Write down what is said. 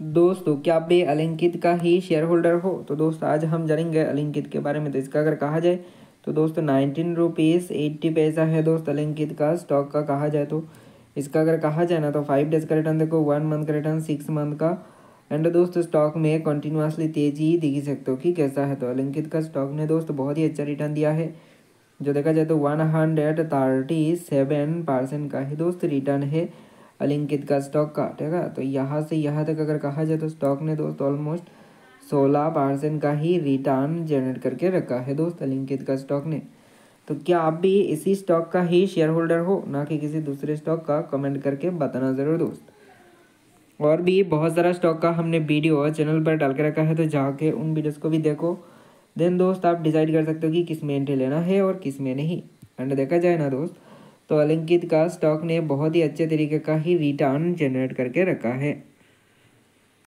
दोस्तों, क्या आप भी अलंकित का ही शेयर होल्डर हो? तो दोस्त, आज हम जानेंगे अलंकित के बारे में। तो इसका अगर कहा जाए तो दोस्तों, नाइनटीन रुपीज़ एट्टी पैसा है दोस्त अलिंकित का स्टॉक का कहा जाए तो। इसका अगर कहा जाए ना तो फाइव डेज़ का रिटर्न देखो वन मंथ का रिटर्न सिक्स मंथ का। एंड दोस्त स्टॉक में कंटिन्यूसली तेज़ी दिख सकते हो, कि कैसा है? तो अलिंकित का स्टॉक ने दोस्त बहुत ही अच्छा रिटर्न दिया है। जो देखा जाए तो one hundred thirty seven percent का ही दोस्त रिटर्न है। अलिंकित का स्टॉक का, ठीक है? तो यहाँ से यहाँ तक अगर कहा जाए तो स्टॉक ने दोस्त ऑलमोस्ट सोलह परसेंट का ही रिटर्न जनरेट करके रखा है दोस्त अलिंकित का स्टॉक ने। तो क्या आप भी इसी स्टॉक का ही शेयर होल्डर हो? ना कि किसी दूसरे स्टॉक का? कमेंट करके बताना ज़रूर दोस्त। और भी बहुत सारा स्टॉक का हमने वीडियो चैनल पर डाल के रखा है तो जाके उन वीडियोस को भी देखो। देन दोस्त आप डिसाइड कर सकते हो कि किसमें एंट्री लेना है और किसमें नहीं। एंड देखा जाए ना दोस्त तो अलंकित का स्टॉक ने बहुत ही अच्छे तरीके का ही रिटर्न जनरेट करके रखा है।